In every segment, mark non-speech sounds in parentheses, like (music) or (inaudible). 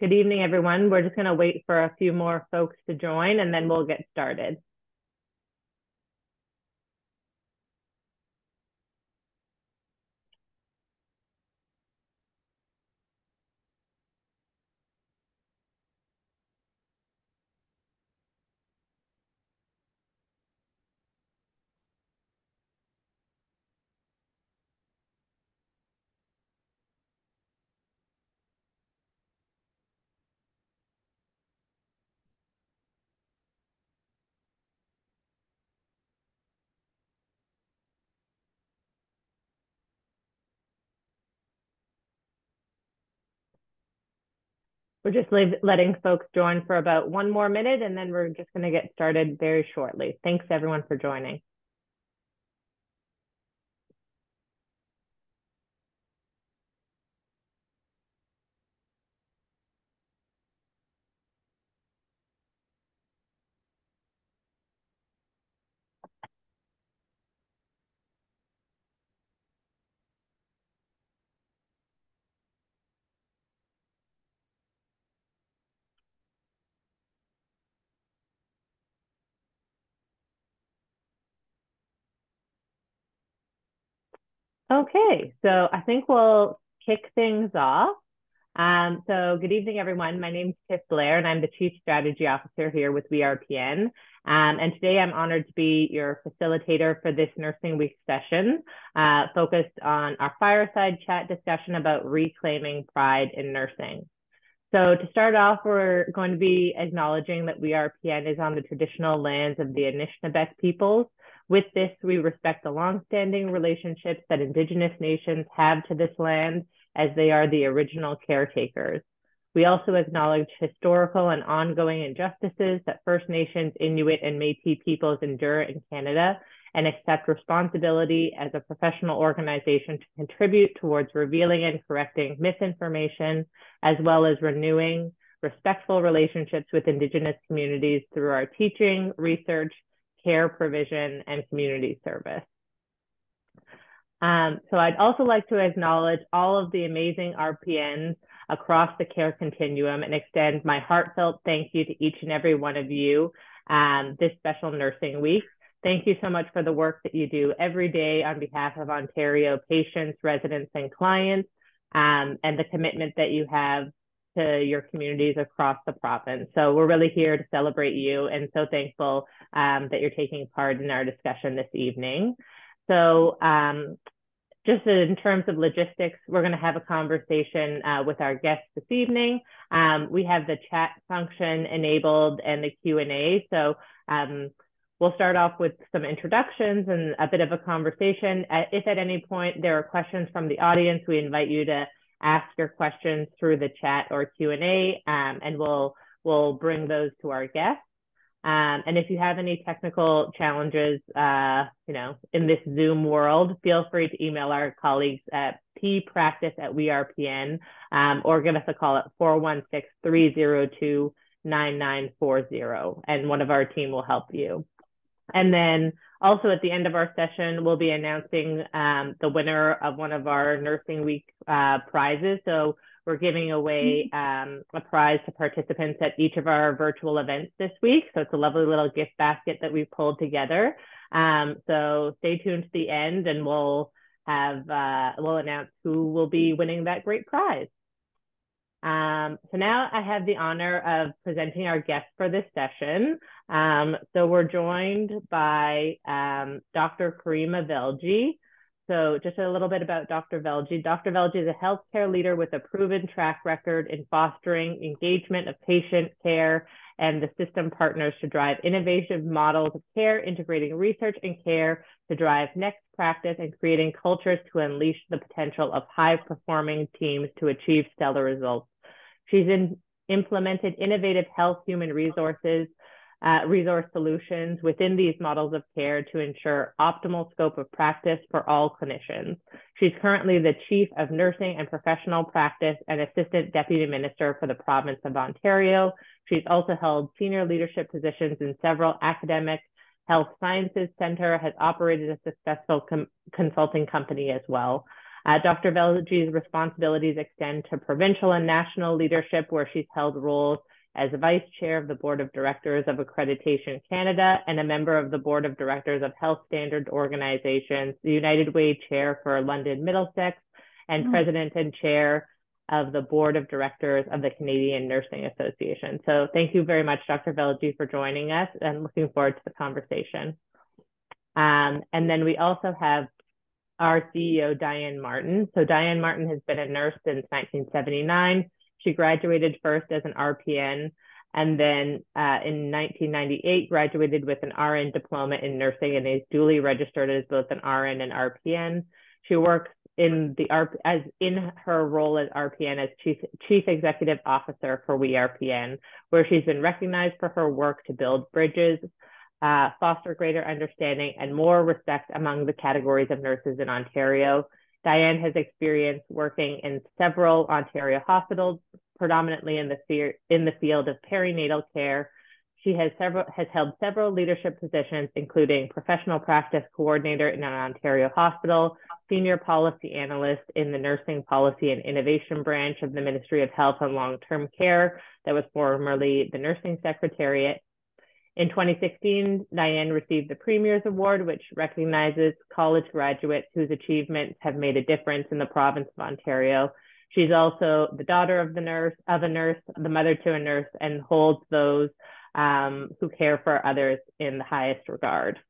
Good evening, everyone. We're just going to wait for a few more folks to join and then we'll get started. We're just letting folks join for about one more minute and then we're just going to get started very shortly. Thanks everyone for joining. Okay, so I think we'll kick things off. Um, so good evening, everyone. My name is Tiff Blair, and I'm the Chief Strategy Officer here with WeRPN. Um, and today I'm honored to be your facilitator for this Nursing Week session, uh, focused on our fireside chat discussion about reclaiming pride in nursing. So to start off, we're going to be acknowledging that WeRPN is on the traditional lands of the Anishinaabeg peoples, with this, we respect the longstanding relationships that Indigenous nations have to this land as they are the original caretakers. We also acknowledge historical and ongoing injustices that First Nations, Inuit, and Métis peoples endure in Canada and accept responsibility as a professional organization to contribute towards revealing and correcting misinformation, as well as renewing respectful relationships with Indigenous communities through our teaching, research, care provision, and community service. Um, so I'd also like to acknowledge all of the amazing RPNs across the care continuum and extend my heartfelt thank you to each and every one of you um, this special nursing week. Thank you so much for the work that you do every day on behalf of Ontario patients, residents, and clients, um, and the commitment that you have to your communities across the province. So we're really here to celebrate you and so thankful um, that you're taking part in our discussion this evening. So um, just in terms of logistics, we're going to have a conversation uh, with our guests this evening. Um, we have the chat function enabled and the Q&A. So um, we'll start off with some introductions and a bit of a conversation. Uh, if at any point there are questions from the audience, we invite you to ask your questions through the chat or Q&A, um, and we'll, we'll bring those to our guests. Um, and if you have any technical challenges, uh, you know, in this Zoom world, feel free to email our colleagues at ppractice at WeRPN um, or give us a call at 416-302-9940 and one of our team will help you. And then also at the end of our session, we'll be announcing um, the winner of one of our Nursing Week uh, prizes. So we're giving away um, a prize to participants at each of our virtual events this week. So it's a lovely little gift basket that we've pulled together. Um, so stay tuned to the end and we'll have, uh, we'll announce who will be winning that great prize. Um, so now I have the honor of presenting our guest for this session. Um, so we're joined by um, Dr. Karima Velji. So just a little bit about Dr. Velji. Dr. Velji is a healthcare leader with a proven track record in fostering engagement of patient care and the system partners to drive innovative models of care, integrating research and care to drive next practice and creating cultures to unleash the potential of high performing teams to achieve stellar results. She's in, implemented innovative health human resources uh, resource solutions within these models of care to ensure optimal scope of practice for all clinicians. She's currently the Chief of Nursing and Professional Practice and Assistant Deputy Minister for the province of Ontario. She's also held senior leadership positions in several academic health sciences center, has operated a successful com consulting company as well. Uh, Dr. Velji's responsibilities extend to provincial and national leadership, where she's held roles as a vice chair of the board of directors of Accreditation Canada and a member of the board of directors of health standard organizations, the United Way chair for London Middlesex, and mm-hmm. president and chair of the board of directors of the Canadian Nursing Association. So thank you very much, Dr. Velji, for joining us and looking forward to the conversation. Um, and then we also have our CEO, Dianne Martin. So Dianne Martin has been a nurse since 1979. She graduated first as an RPN and then uh, in 1998 graduated with an RN diploma in nursing and is duly registered as both an RN and RPN. She works in the as in her role as RPN as chief chief executive officer for We RPN, where she's been recognized for her work to build bridges, uh, foster greater understanding and more respect among the categories of nurses in Ontario. Dianne has experience working in several Ontario hospitals, predominantly in the, in the field of perinatal care. She has several has held several leadership positions, including professional practice coordinator in an Ontario hospital, senior policy analyst in the nursing policy and innovation branch of the Ministry of Health and Long-Term Care, that was formerly the nursing secretariat. In 2016, Dianne received the Premier's Award, which recognizes college graduates whose achievements have made a difference in the province of Ontario. She's also the daughter of the nurse, of a nurse, the mother to a nurse, and holds those um, who care for others in the highest regard.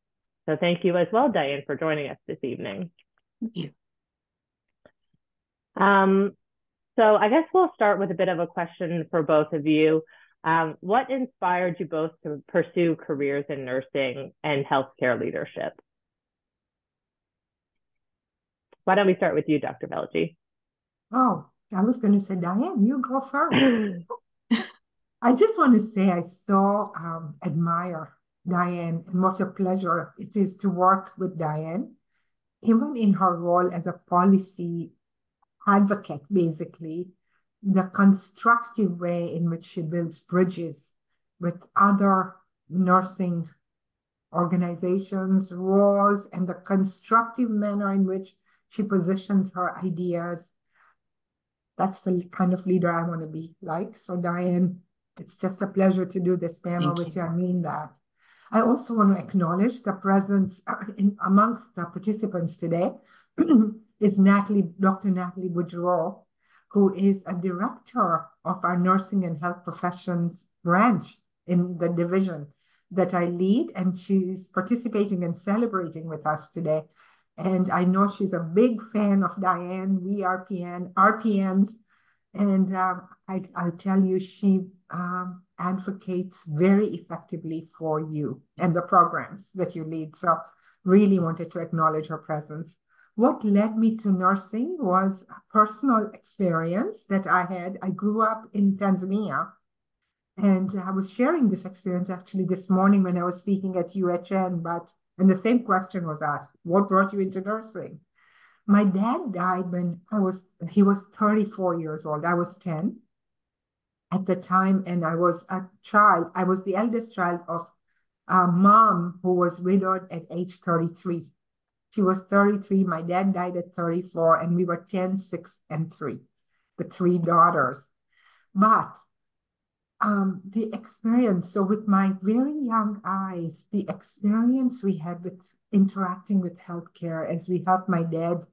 So thank you as well, Dianne, for joining us this evening. Thank you. Um, so I guess we'll start with a bit of a question for both of you. Um, what inspired you both to pursue careers in nursing and healthcare leadership? Why don't we start with you, Dr. Velji? Oh, I was going to say, Dianne, you go first. (laughs) I just want to say I so um, admire Dianne and what a pleasure it is to work with Dianne, even in her role as a policy advocate, basically the constructive way in which she builds bridges with other nursing organizations, roles, and the constructive manner in which she positions her ideas. That's the kind of leader I want to be like. So, Dianne, it's just a pleasure to do this panel Thank with you. you. I mean that. I also want to acknowledge the presence uh, in, amongst the participants today (clears throat) is Natalie, Dr. Natalie Boudreau, who is a director of our nursing and health professions branch in the division that I lead, and she's participating and celebrating with us today. And I know she's a big fan of Dianne, we RPN, RPNs, and um, I, will tell you, she um, advocates very effectively for you and the programs that you lead. So, really wanted to acknowledge her presence. What led me to nursing was a personal experience that I had. I grew up in Tanzania, and I was sharing this experience actually this morning when I was speaking at UHN. But and the same question was asked: What brought you into nursing? My dad died when I was he was 34 years old. I was 10 at the time, and I was a child. I was the eldest child of a mom who was widowed at age 33. She was 33. My dad died at 34, and we were 10, 6, and 3, the three daughters. But um, the experience, so with my very young eyes, the experience we had with interacting with healthcare as we helped my dad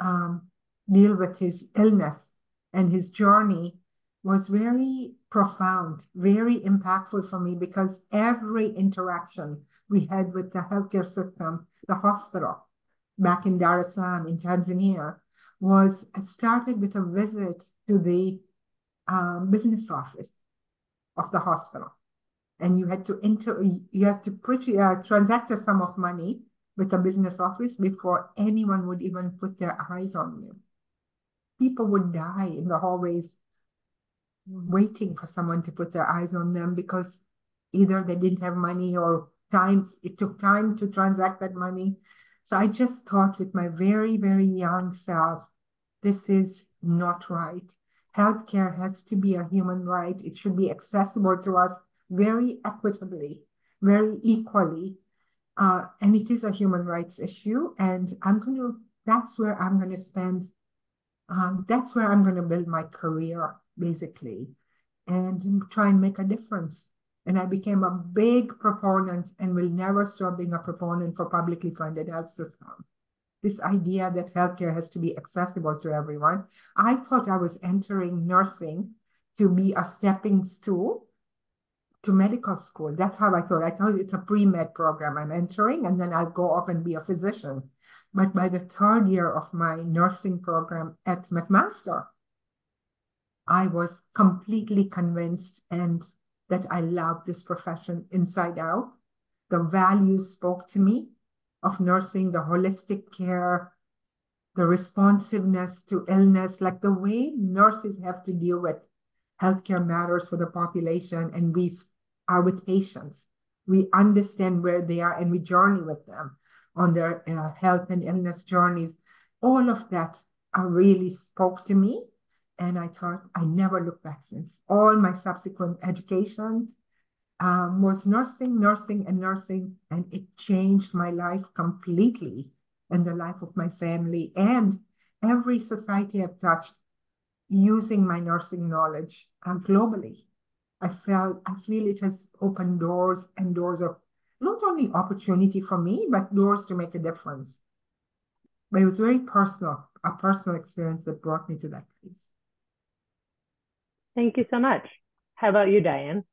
um, deal with his illness and his journey was very profound, very impactful for me because every interaction we had with the healthcare system the hospital back in Dar es Salaam in Tanzania was started with a visit to the um, business office of the hospital. And you had to enter, you had to pretty, uh, transact a sum of money with the business office before anyone would even put their eyes on you. People would die in the hallways waiting for someone to put their eyes on them because either they didn't have money or time, it took time to transact that money. So I just thought with my very, very young self, this is not right. Healthcare has to be a human right. It should be accessible to us very equitably, very equally. Uh, and it is a human rights issue. And I'm going to that's where I'm going to spend, um, that's where I'm going to build my career, basically, and try and make a difference. And I became a big proponent and will never stop being a proponent for publicly funded health system. This idea that healthcare has to be accessible to everyone. I thought I was entering nursing to be a stepping stool to medical school. That's how I thought. I thought it's a pre-med program I'm entering, and then I'll go off and be a physician. But by the third year of my nursing program at McMaster, I was completely convinced and that I loved this profession inside out. The values spoke to me of nursing, the holistic care, the responsiveness to illness, like the way nurses have to deal with healthcare matters for the population, and we are with patients. We understand where they are and we journey with them on their uh, health and illness journeys. All of that uh, really spoke to me. And I thought I never looked back since. All my subsequent education um, was nursing, nursing, and nursing. And it changed my life completely and the life of my family and every society I've touched using my nursing knowledge uh, globally. I felt I feel it has opened doors and doors of not only opportunity for me, but doors to make a difference. But it was very personal, a personal experience that brought me to that place. Thank you so much. How about you, Dianne?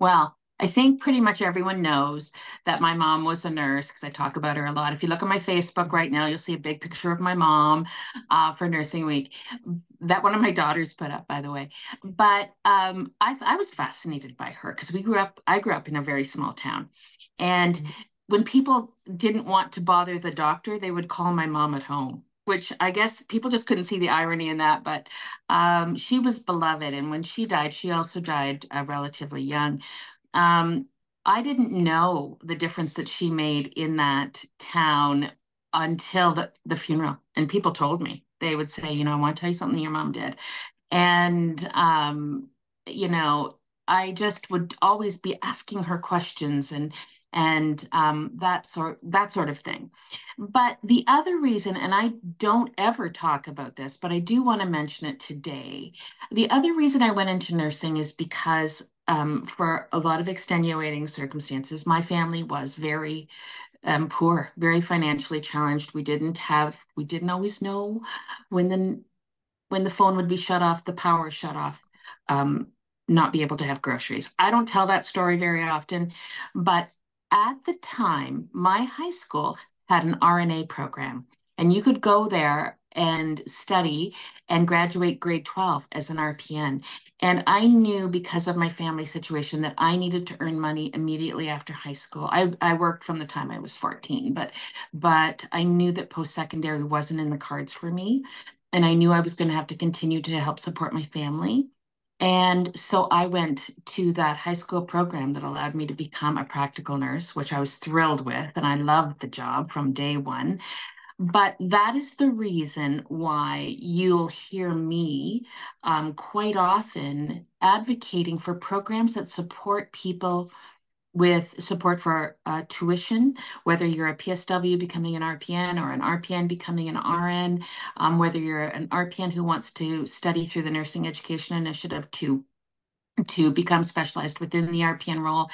Well, I think pretty much everyone knows that my mom was a nurse because I talk about her a lot. If you look at my Facebook right now, you'll see a big picture of my mom uh, for Nursing Week. That one of my daughters put up, by the way. But um, I, I was fascinated by her because we grew up. I grew up in a very small town, and mm-hmm. when people didn't want to bother the doctor, they would call my mom at home which I guess people just couldn't see the irony in that, but um, she was beloved. And when she died, she also died uh, relatively young. Um, I didn't know the difference that she made in that town until the, the funeral. And people told me, they would say, you know, I want to tell you something your mom did. And, um, you know, I just would always be asking her questions and and um, that sort that sort of thing. But the other reason, and I don't ever talk about this, but I do want to mention it today. The other reason I went into nursing is because um, for a lot of extenuating circumstances, my family was very um, poor, very financially challenged. We didn't have, we didn't always know when the when the phone would be shut off, the power shut off, um, not be able to have groceries. I don't tell that story very often, but at the time, my high school had an RNA program, and you could go there and study and graduate grade 12 as an RPN. And I knew because of my family situation that I needed to earn money immediately after high school. I, I worked from the time I was 14, but but I knew that post-secondary wasn't in the cards for me. And I knew I was going to have to continue to help support my family. And so I went to that high school program that allowed me to become a practical nurse, which I was thrilled with. And I loved the job from day one. But that is the reason why you'll hear me um, quite often advocating for programs that support people with support for uh, tuition, whether you're a PSW becoming an RPN or an RPN becoming an RN, um, whether you're an RPN who wants to study through the Nursing Education Initiative to, to become specialized within the RPN role.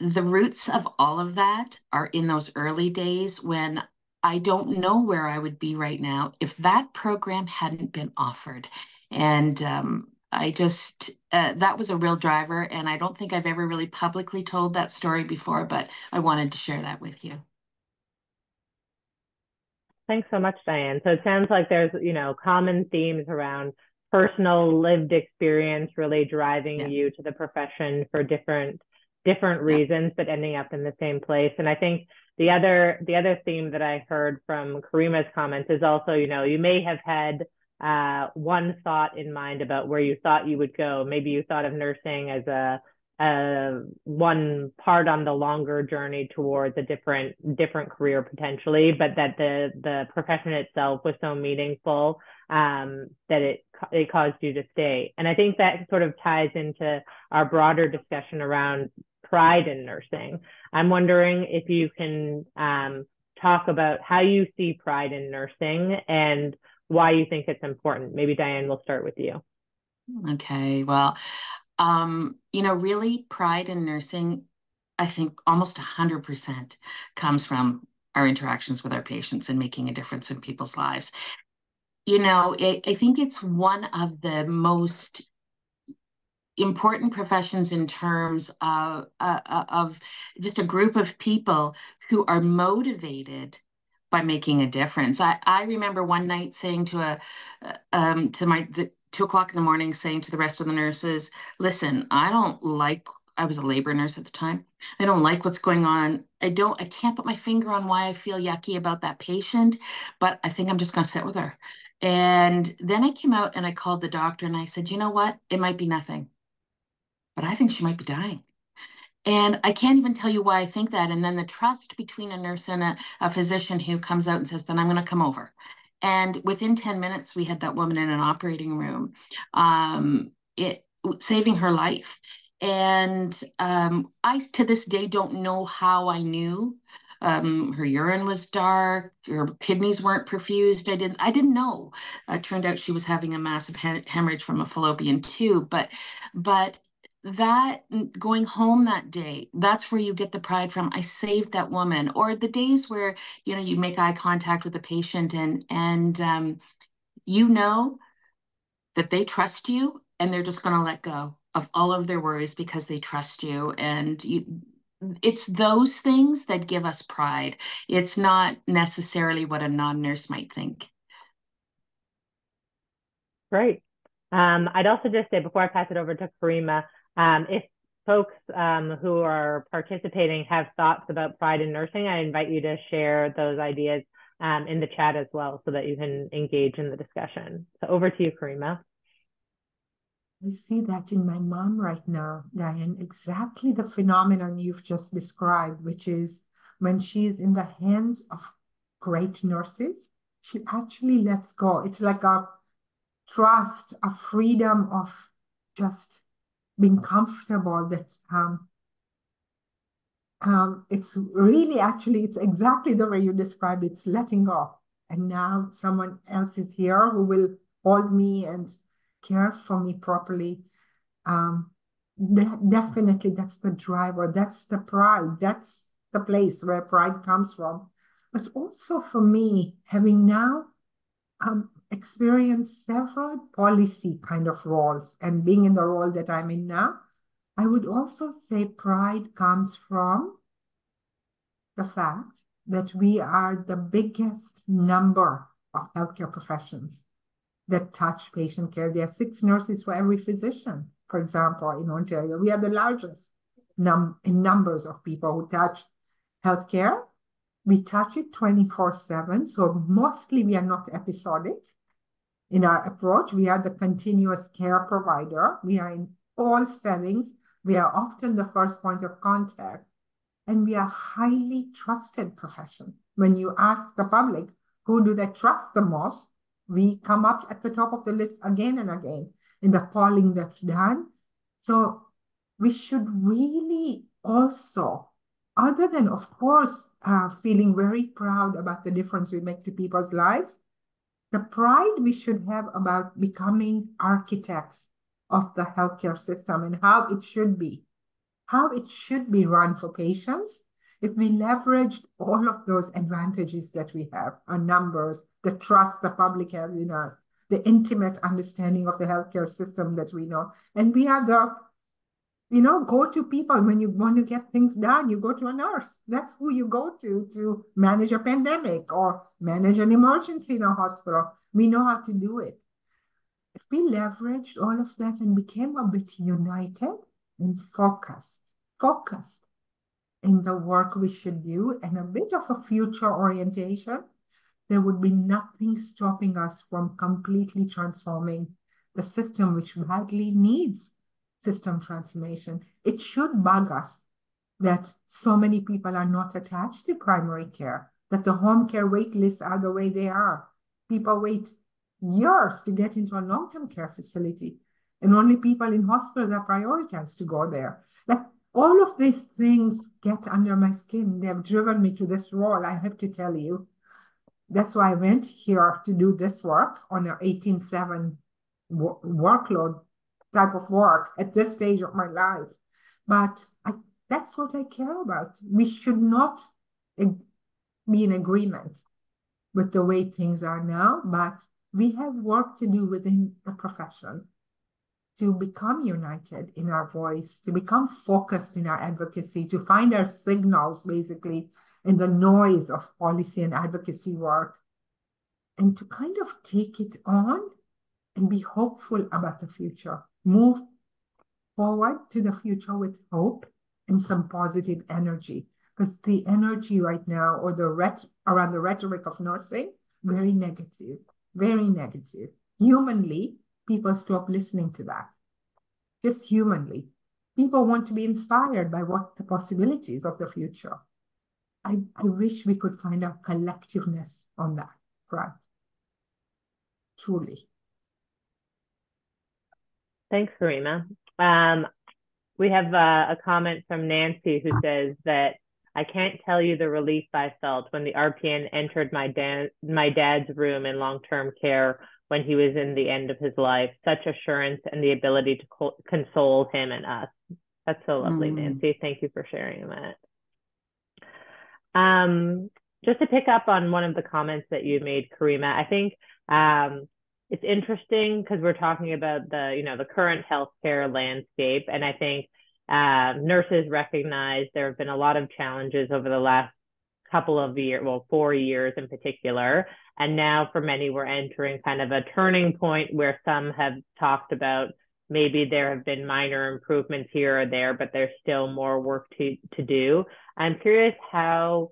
The roots of all of that are in those early days when I don't know where I would be right now if that program hadn't been offered. And um, I just, uh, that was a real driver. And I don't think I've ever really publicly told that story before, but I wanted to share that with you. Thanks so much, Dianne. So it sounds like there's, you know, common themes around personal lived experience really driving yeah. you to the profession for different different reasons, yeah. but ending up in the same place. And I think the other the other theme that I heard from Karima's comments is also, you know, you may have had uh, one thought in mind about where you thought you would go. Maybe you thought of nursing as a, a one part on the longer journey towards a different different career potentially, but that the the profession itself was so meaningful um, that it it caused you to stay. And I think that sort of ties into our broader discussion around pride in nursing. I'm wondering if you can um, talk about how you see pride in nursing and why you think it's important. Maybe Dianne, we'll start with you. Okay, well, um, you know, really pride in nursing, I think almost a 100% comes from our interactions with our patients and making a difference in people's lives. You know, it, I think it's one of the most important professions in terms of uh, uh, of just a group of people who are motivated by making a difference. I, I remember one night saying to a uh, um, to my the, two o'clock in the morning, saying to the rest of the nurses, "Listen, I don't like." I was a labor nurse at the time. I don't like what's going on. I don't. I can't put my finger on why I feel yucky about that patient, but I think I'm just going to sit with her. And then I came out and I called the doctor and I said, "You know what? It might be nothing." but I think she might be dying. And I can't even tell you why I think that. And then the trust between a nurse and a, a physician who comes out and says, then I'm going to come over. And within 10 minutes, we had that woman in an operating room, um, it saving her life. And um, I, to this day, don't know how I knew. Um, her urine was dark. Her kidneys weren't perfused. I didn't. I didn't know. It turned out she was having a massive hemorrhage from a fallopian tube. But, but that going home that day that's where you get the pride from. I saved that woman. Or the days where you know you make eye contact with a patient and and um, you know that they trust you and they're just going to let go of all of their worries because they trust you. And you it's those things that give us pride. It's not necessarily what a non-nurse might think. Great. Um, i'd also just say before i pass it over to karima um, if folks um, who are participating have thoughts about pride in nursing, I invite you to share those ideas um, in the chat as well so that you can engage in the discussion. So over to you, Karima. I see that in my mom right now, Dianne, exactly the phenomenon you've just described, which is when she's in the hands of great nurses, she actually lets go. It's like a trust, a freedom of just being comfortable that um, um, it's really actually it's exactly the way you described it. It's letting go, and now someone else is here who will hold me and care for me properly. Um, de- definitely, that's the driver. That's the pride. That's the place where pride comes from. But also for me, having now um, experienced several policy kind of roles and being in the role that I'm in now, I would also say pride comes from the fact that we are the biggest number of healthcare professions that touch patient care. There are six nurses for every physician, for example, in Ontario. We are the largest num in numbers of people who touch healthcare. We touch it 24 7. So mostly we are not episodic. In our approach, we are the continuous care provider. We are in all settings. We are often the first point of contact. And we are highly trusted profession. When you ask the public, who do they trust the most? We come up at the top of the list again and again in the polling that's done. So we should really also, other than, of course, uh, feeling very proud about the difference we make to people's lives, the pride we should have about becoming architects of the healthcare system and how it should be, how it should be run for patients if we leveraged all of those advantages that we have, our numbers, the trust the public has in us, the intimate understanding of the healthcare system that we know. And we are the you know, go to people when you want to get things done. You go to a nurse. That's who you go to to manage a pandemic or manage an emergency in a hospital. We know how to do it. If we leveraged all of that and became a bit united and focused, focused in the work we should do and a bit of a future orientation, there would be nothing stopping us from completely transforming the system which badly needs system transformation. It should bug us that so many people are not attached to primary care, that the home care wait lists are the way they are. People wait years to get into a long-term care facility, and only people in hospitals are prioritized to go there. Like all of these things get under my skin. They have driven me to this role, I have to tell you. That's why I went here to do this work on an 18-7 workload type of work at this stage of my life. But I, that's what I care about. We should not be in agreement with the way things are now, but we have work to do within the profession to become united in our voice, to become focused in our advocacy, to find our signals basically in the noise of policy and advocacy work, and to kind of take it on and be hopeful about the future. Move forward to the future with hope and some positive energy. Because the energy right now, or the ret- around the rhetoric of nursing, very negative, very negative. Humanly, people stop listening to that. Just humanly. People want to be inspired by what the possibilities of the future. I, I wish we could find our collectiveness on that front. Truly. Thanks, Karima. Um, we have uh, a comment from Nancy who says that I can't tell you the relief I felt when the RPN entered my dad my dad's room in long-term care when he was in the end of his life. Such assurance and the ability to co- console him and us. That's so lovely, mm. Nancy. Thank you for sharing that. Um, just to pick up on one of the comments that you made, Karima, I think um, it's interesting because we're talking about the you know the current healthcare landscape, and I think uh, nurses recognize there have been a lot of challenges over the last couple of years, well, four years in particular. And now for many, we're entering kind of a turning point where some have talked about maybe there have been minor improvements here or there, but there's still more work to, to do. I'm curious how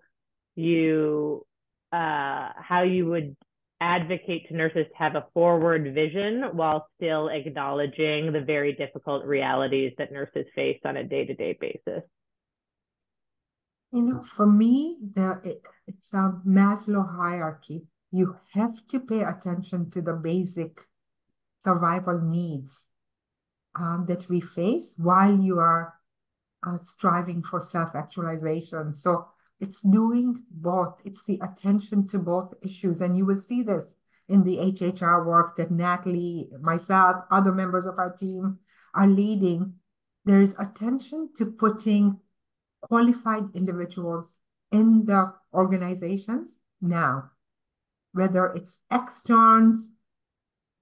you uh, how you would advocate to nurses to have a forward vision while still acknowledging the very difficult realities that nurses face on a day-to-day basis. You know for me the it, it's a maslow hierarchy you have to pay attention to the basic survival needs um, that we face while you are uh, striving for self-actualization. So it's doing both. It's the attention to both issues. And you will see this in the HHR work that Natalie, myself, other members of our team are leading. There is attention to putting qualified individuals in the organizations now, whether it's externs,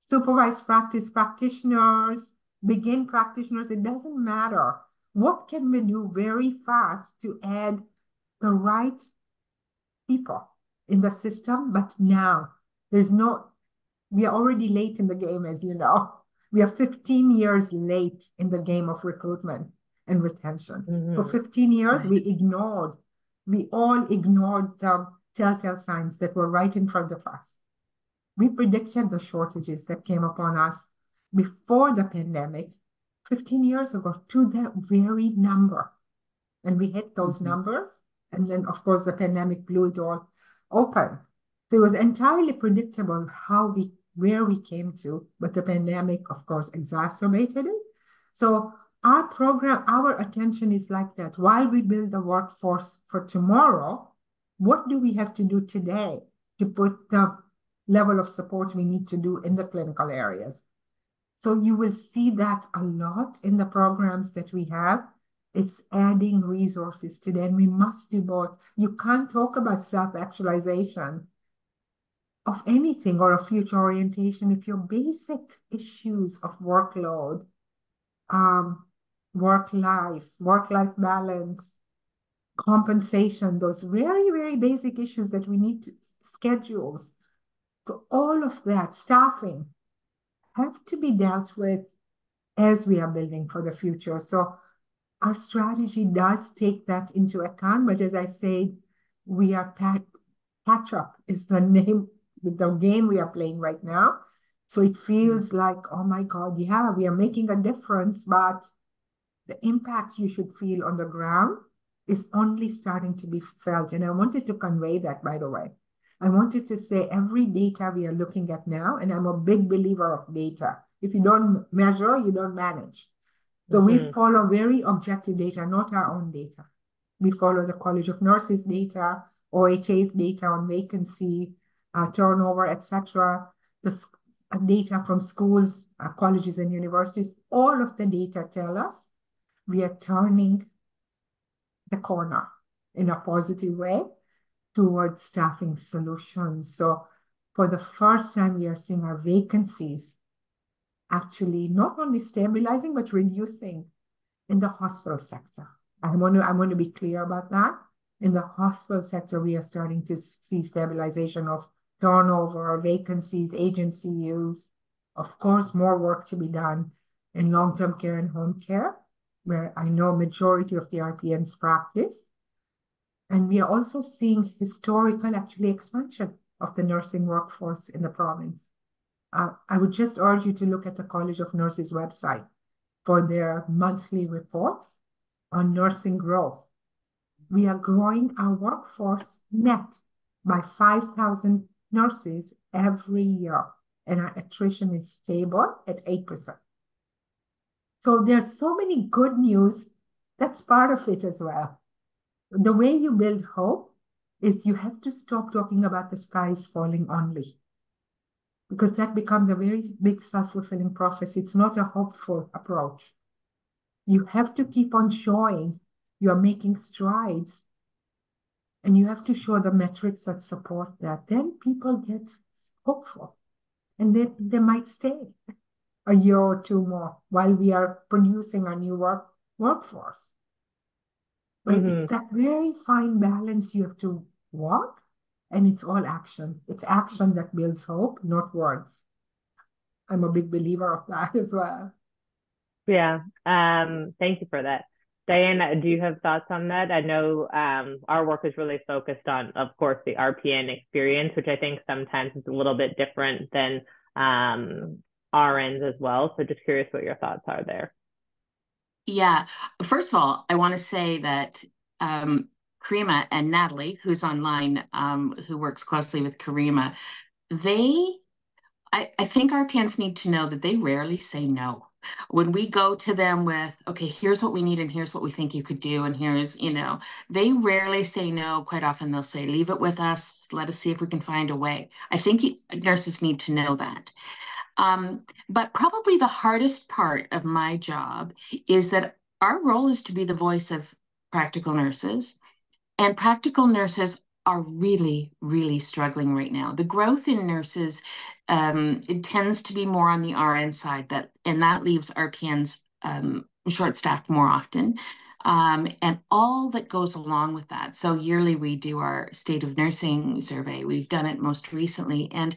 supervised practice practitioners, begin practitioners, it doesn't matter. What can we do very fast to add the right people in the system, but now there's no, we are already late in the game, as you know. We are 15 years late in the game of recruitment and retention. Mm-hmm. For 15 years, right. we ignored, we all ignored the telltale signs that were right in front of us. We predicted the shortages that came upon us before the pandemic 15 years ago to that very number. And we hit those mm-hmm. numbers and then, of course, the pandemic blew it all open. So it was entirely predictable how we, where we came to, but the pandemic, of course, exacerbated it. So our program, our attention is like that. While we build the workforce for tomorrow, what do we have to do today to put the level of support we need to do in the clinical areas? So you will see that a lot in the programs that we have it's adding resources to them. We must do both. You can't talk about self-actualization of anything or a future orientation if your basic issues of workload, um, work life, work life balance, compensation, those very, very basic issues that we need to schedules, to all of that, staffing, have to be dealt with as we are building for the future. So our strategy does take that into account. But as I said, we are pat, catch up is the (laughs) name, the game we are playing right now. So it feels mm-hmm. like, oh my God, yeah, we are making a difference, but the impact you should feel on the ground is only starting to be felt. And I wanted to convey that, by the way. I wanted to say every data we are looking at now, and I'm a big believer of data. If you don't measure, you don't manage So we Mhm. follow very objective data, not our own data. We follow the College of Nurses data, OHA's data on vacancy, uh, turnover, etc. The s- uh, data from schools, uh, colleges, and universities. All of the data tell us we are turning the corner in a positive way towards staffing solutions. So for the first time, we are seeing our vacancies actually not only stabilizing, but reducing in the hospital sector. I want to, I want to be clear about that. In the hospital sector, we are starting to see stabilization of turnover, vacancies, agency use. Of course, more work to be done in long-term care and home care, where I know majority of the RPNs practice. And we are also seeing historical actually expansion of the nursing workforce in the province. Uh, I would just urge you to look at the College of Nurses website for their monthly reports on nursing growth. We are growing our workforce net by 5,000 nurses every year, and our attrition is stable at 8%. So there's so many good news. That's part of it as well. The way you build hope is you have to stop talking about the sky is falling only because that becomes a very big self-fulfilling prophecy. It's not a hopeful approach. You have to keep on showing you are making strides and you have to show the metrics that support that. Then people get hopeful and they, they might stay a year or two more while we are producing a new work, workforce. But Mhm. it's that very fine balance you have to walk, and it's all action. It's action that builds hope, not words. I'm a big believer of that (laughs) as well. Yeah. Um, thank you for that. Diana, do you have thoughts on that? I know um, our work is really focused on, of course, the RPN experience, which I think sometimes is a little bit different than um, RNs as well. So just curious what your thoughts are there. Yeah. First of all, I want to say that um, Karima and Natalie, who's online, um, who works closely with Karima, they, I, I think RPNs need to know that they rarely say no. When we go to them with, okay, here's what we need and here's what we think you could do, and here's, you know, they rarely say no. Quite often they'll say, leave it with us, let us see if we can find a way. I think nurses need to know that. Um, but probably the hardest part of my job is that our role is to be the voice of practical nurses, and practical nurses are really, really struggling right now. The growth in nurses um, it tends to be more on the RN side, that and that leaves RPNs um, short-staffed more often. Um, and all that goes along with that. So yearly we do our state of nursing survey. We've done it most recently, and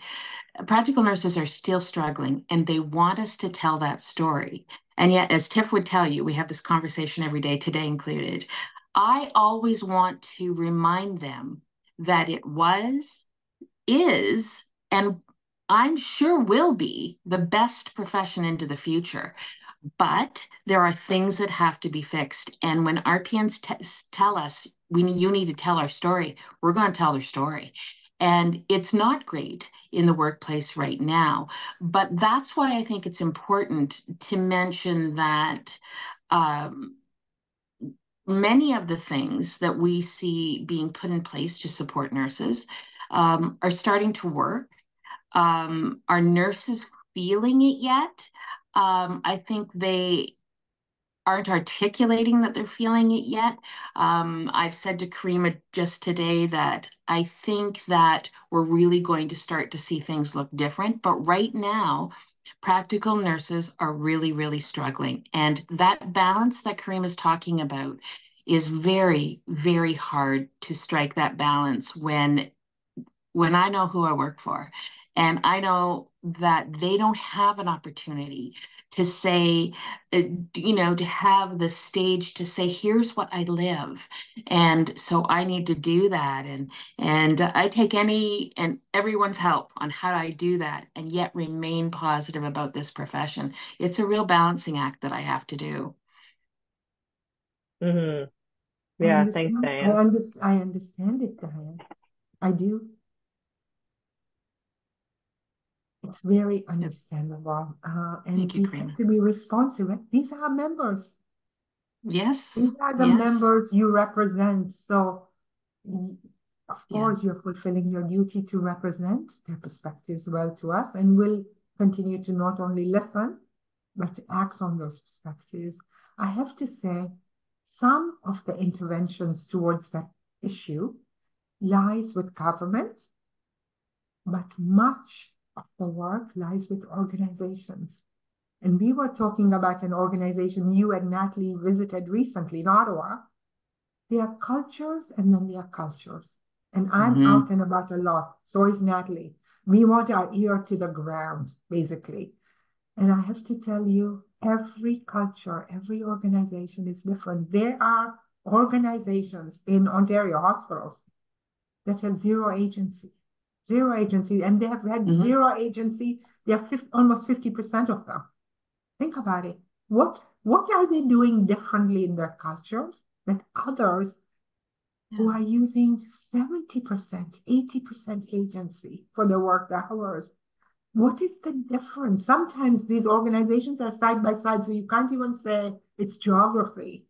practical nurses are still struggling, and they want us to tell that story. And yet, as Tiff would tell you, we have this conversation every day, today included. I always want to remind them that it was, is, and I'm sure will be the best profession into the future. But there are things that have to be fixed. And when RPNs tell us, we you need to tell our story, we're going to tell their story. And it's not great in the workplace right now. But that's why I think it's important to mention that um, many of the things that we see being put in place to support nurses um, are starting to work. Um, are nurses feeling it yet? Um, I think they aren't articulating that they're feeling it yet. Um, I've said to Karima just today that I think that we're really going to start to see things look different. But right now, practical nurses are really, really struggling. And that balance that Kareem is talking about is very, very hard to strike that balance when when I know who I work for and I know that they don't have an opportunity to say, uh, you know, to have the stage to say, here's what I live. And so I need to do that. And, and I take any and everyone's help on how I do that and yet remain positive about this profession. It's a real balancing act that I have to do. Mm-hmm. Yeah, thanks, Dianne. I, understand, I understand it, Dianne. I do. It's very understandable. Uh, and Thank you, we have to be responsive. These are members. Yes. These are the yes. members you represent. So, of Yeah. course, you're fulfilling your duty to represent their perspectives well to us, and we'll continue to not only listen, but to act on those perspectives. I have to say, some of the interventions towards that issue lies with government, but much of the work lies with organizations. And we were talking about an organization you and Natalie visited recently in Ottawa. There are cultures and then there are cultures. And I'm Mhm. out and about a lot. So is Natalie. We want our ear to the ground, basically. And I have to tell you, every culture, every organization is different. There are organizations in Ontario hospitals that have zero agency, zero agency, and they have had Mhm. zero agency. They have 50, almost 50% of them. Think about it. What what are they doing differently in their cultures that others who are using 70%, 80% agency for their work hours? What is the difference? Sometimes these organizations are side by side, so you can't even say it's geography.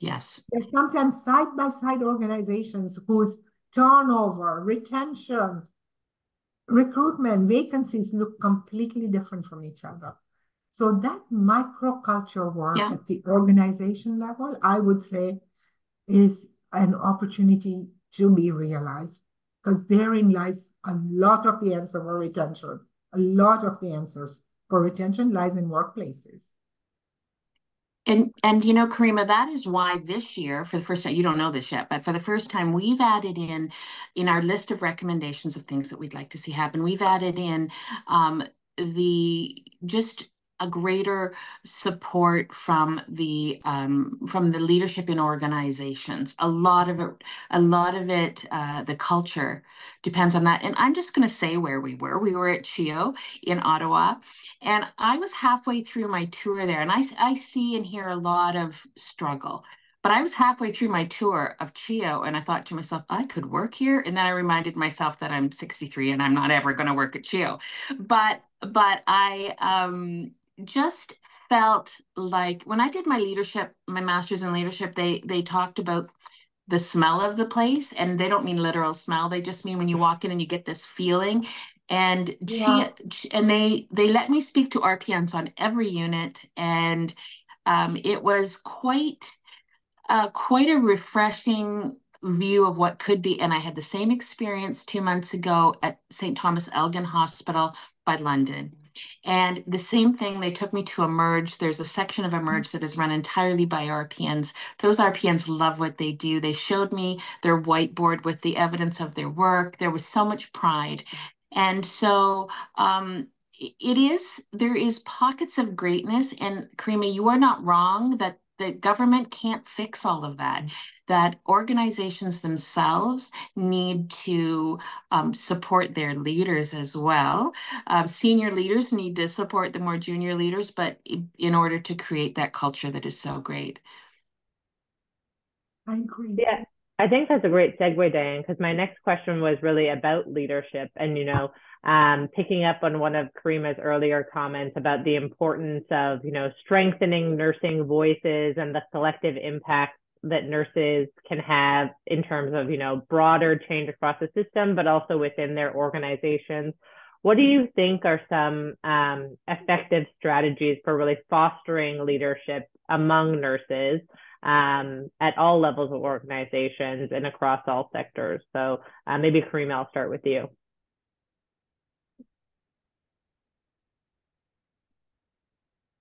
Yes. There's sometimes side by side organizations whose turnover, retention, recruitment, vacancies look completely different from each other. So that microculture work Yeah. at the organization level, I would say, is an opportunity to be realized because therein lies a lot of the answer for retention. A lot of the answers for retention lies in workplaces. And and you know, Karima, that is why this year, for the first time, you don't know this yet, but for the first time, we've added in in our list of recommendations of things that we'd like to see happen. We've added in um, the just a greater support from the um, from the leadership in organizations. A lot of it, a lot of it, uh, the culture depends on that. And I'm just going to say where we were. We were at CHEO in Ottawa, and I was halfway through my tour there, and I I see and hear a lot of struggle. But I was halfway through my tour of CHEO, and I thought to myself, I could work here. And then I reminded myself that I'm 63 and I'm not ever going to work at CHEO. But but I um just felt like when I did my leadership, my master's in leadership, they they talked about the smell of the place, and they don't mean literal smell. They just mean when you walk in and you get this feeling. And Yeah. she and they they let me speak to RPNs on every unit, and um, it was quite uh, quite a refreshing view of what could be. And I had the same experience two months ago at St. Thomas Elgin Hospital by London. And the same thing, they took me to Emerge. There's a section of Emerge that is run entirely by RPNs. Those RPNs love what they do. They showed me their whiteboard with the evidence of their work. There was so much pride. And so um, it is, there is pockets of greatness. And Karima, you are not wrong that the government can't fix all of that, that organizations themselves need to um, support their leaders as well. Um, senior leaders need to support the more junior leaders, but in order to create that culture that is so great. I agree. Yeah, I think that's a great segue, Dianne, because my next question was really about leadership and, you know, um, picking up on one of Karima's earlier comments about the importance of, you know, strengthening nursing voices and the collective impact that nurses can have in terms of, you know, broader change across the system, but also within their organizations. What do you think are some um, effective strategies for really fostering leadership among nurses um, at all levels of organizations and across all sectors? So uh, maybe Karima, I'll start with you.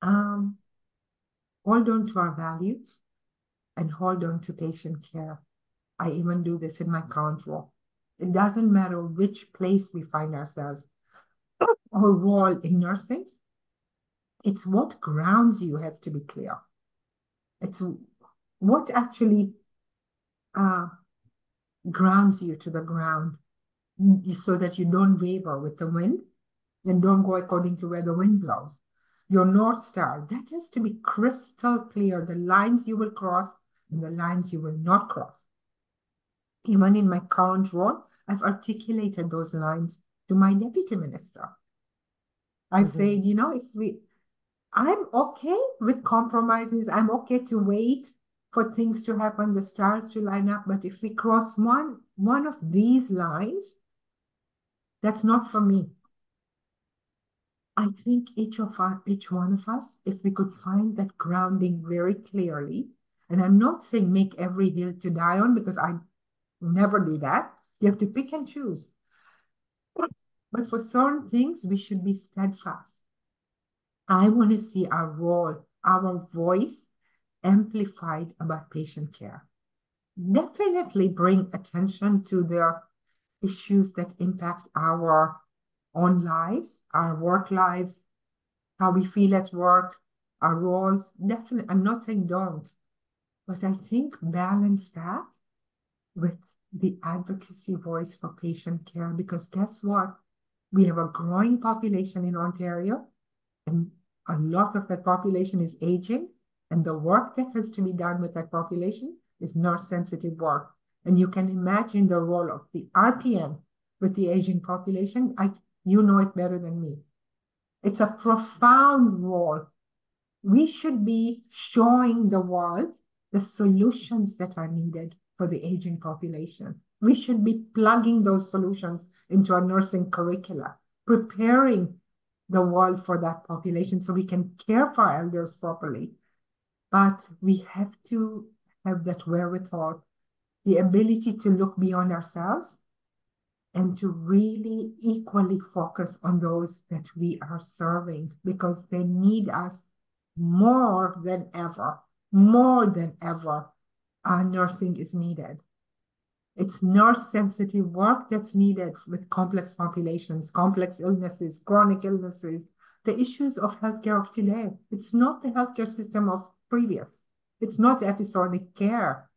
Um, hold on to our values and hold on to patient care. I even do this in my current role. It doesn't matter which place we find ourselves (coughs) or role in nursing. It's what grounds you has to be clear. It's what actually uh, grounds you to the ground so that you don't waver with the wind and don't go according to where the wind blows. Your North Star, that has to be crystal clear, the lines you will cross and the lines you will not cross. Even in my current role, I've articulated those lines to my deputy minister I mm-hmm. say, you know, if we, I'm okay with compromises. I'm okay to wait for things to happen, the stars to line up. But if we cross one one of these lines, that's not for me. I think each of us, each one of us, if we could find that grounding very clearly, and I'm not saying make every hill to die on because I never do that. You have to pick and choose. But for certain things, we should be steadfast. I want to see our role, our voice amplified about patient care. Definitely bring attention to the issues that impact our own lives, our work lives, how we feel at work, our roles. Definitely, I'm not saying don't, but I think balance that with the advocacy voice for patient care because guess what? We have a growing population in Ontario, and a lot of that population is aging, and the work that has to be done with that population is nurse sensitive work. And you can imagine the role of the RPN with the aging population. I you know it better than me. It's a profound role. We should be showing the world the solutions that are needed for the aging population. We should be plugging those solutions into our nursing curricula, preparing the world for that population so we can care for elders properly. But we have to have that wherewithal, the ability to look beyond ourselves and to really equally focus on those that we are serving because they need us more than ever, more than ever. Our nursing is needed. It's nurse sensitive work that's needed with complex populations, complex illnesses, chronic illnesses, the issues of healthcare of today. It's not the healthcare system of previous. It's not episodic care.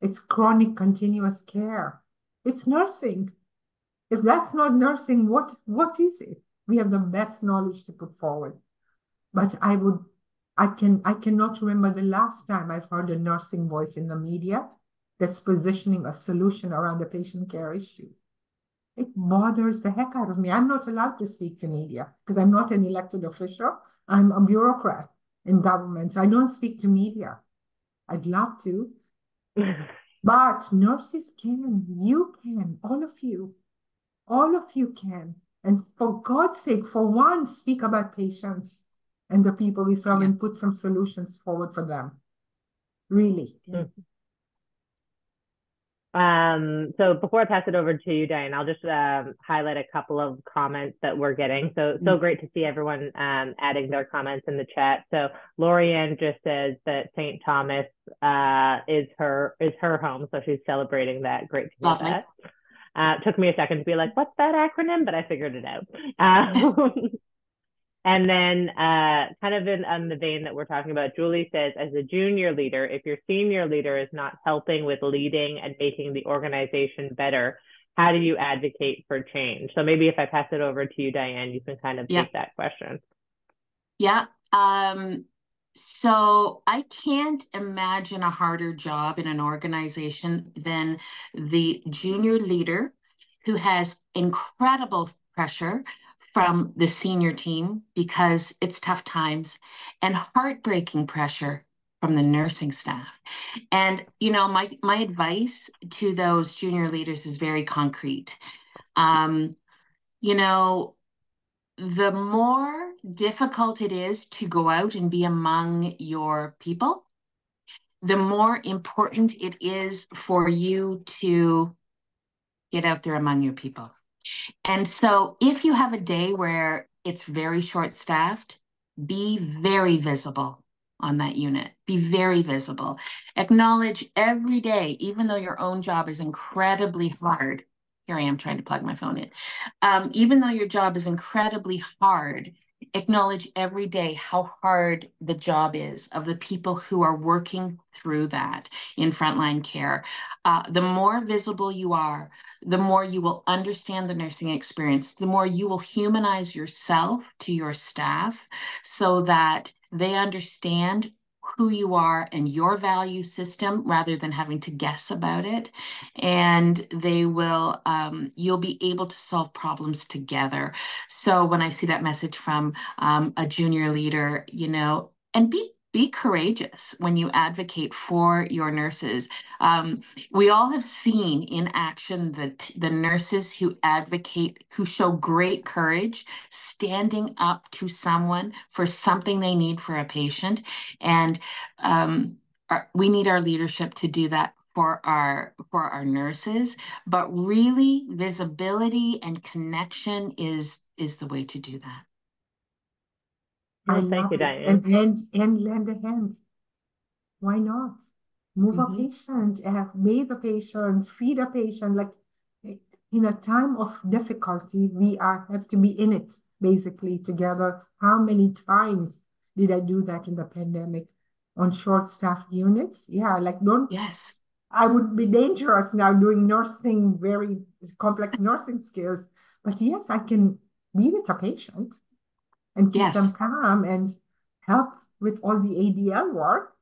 It's chronic continuous care. It's nursing. If that's not nursing, what what is it? We have the best knowledge to put forward. But I would I can I cannot remember the last time I've heard a nursing voice in the media that's positioning a solution around a patient care issue. It bothers the heck out of me. I'm not allowed to speak to media because I'm not an elected official. I'm a bureaucrat in government. So I don't speak to media. I'd love to. (laughs) but nurses can, you can, all of you. All of you can. And for God's sake, for once, speak about patients and the people we serve yeah. and put some solutions forward for them. Really. Mm. Um, so before I pass it over to you, Dianne, I'll just um, highlight a couple of comments that we're getting. So so mm. great to see everyone um, adding their comments in the chat. So Lorianne just says that St. Thomas uh, is her is her home, so she's celebrating that. Great to hear that. Uh, took me a second to be like, what's that acronym? But I figured it out. Um, (laughs) and then, uh, kind of in on the vein that we're talking about, Julie says, as a junior leader, if your senior leader is not helping with leading and making the organization better, how do you advocate for change? So maybe if I pass it over to you, Dianne, you can kind of yeah. take that question. Yeah. Um, so I can't imagine a harder job in an organization than the junior leader who has incredible pressure from the senior team because it's tough times and heartbreaking pressure from the nursing staff. And you know, my my advice to those junior leaders is very concrete. Um, you know, the more difficult it is to go out and be among your people, the more important it is for you to get out there among your people. And so if you have a day where it's very short staffed, be very visible on that unit. Be very visible. Acknowledge every day, even though your own job is incredibly hard, here I am trying to plug my phone in. Um, even though your job is incredibly hard, acknowledge every day how hard the job is of the people who are working through that in frontline care. Uh, the more visible you are, the more you will understand the nursing experience, the more you will humanize yourself to your staff so that they understand who you are and your value system rather than having to guess about it. And they will, um, you'll be able to solve problems together. So when I see that message from um, a junior leader, you know, and be be courageous when you advocate for your nurses. Um, we all have seen in action the, the nurses who advocate, who show great courage, standing up to someone for something they need for a patient. And um, our, we need our leadership to do that for our for our nurses but really visibility and connection is is the way to do that Oh, thank you, Dianne. And, and, and lend a hand. Why not? Move mm-hmm. a patient, uh, bathe a patient, feed a patient. Like in a time of difficulty, we are have to be in it basically together. How many times did I do that in the pandemic on short staffed units? Yeah, like don't. Yes. I would be dangerous now doing nursing, very complex nursing skills. But yes, I can be with a patient and keep yes. them calm and help with all the ADL work.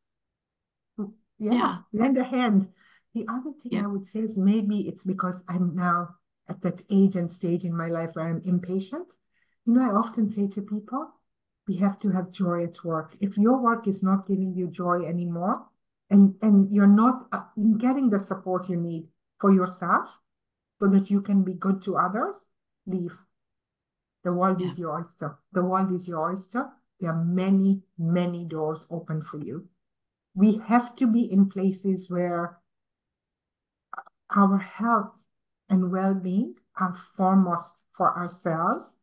Yeah, yeah. lend a hand. The other thing yeah. I would say is maybe it's because I'm now at that age and stage in my life where I'm impatient. You know, I often say to people, we have to have joy at work. If your work is not giving you joy anymore, and and you're not uh, getting the support you need for yourself, so that you can be good to others, leave. The world yeah. is your oyster. The world is your oyster. There are many, many doors open for you. We have to be in places where our health and well being are foremost for ourselves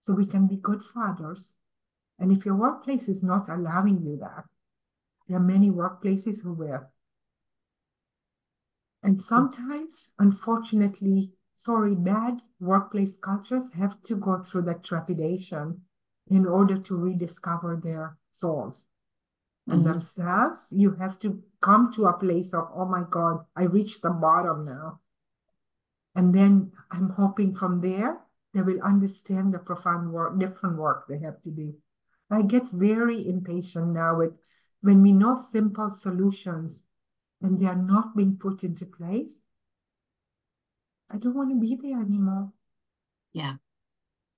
so we can be good fathers. And if your workplace is not allowing you that, there are many workplaces who will. And sometimes, unfortunately, sorry, bad workplace cultures have to go through that trepidation in order to rediscover their souls and mm-hmm. themselves. You have to come to a place of, oh my God, I reached the bottom now. And then I'm hoping from there they will understand the profound work, different work they have to do. I get very impatient now with when we know simple solutions and they are not being put into place I don't want to be there anymore. Yeah.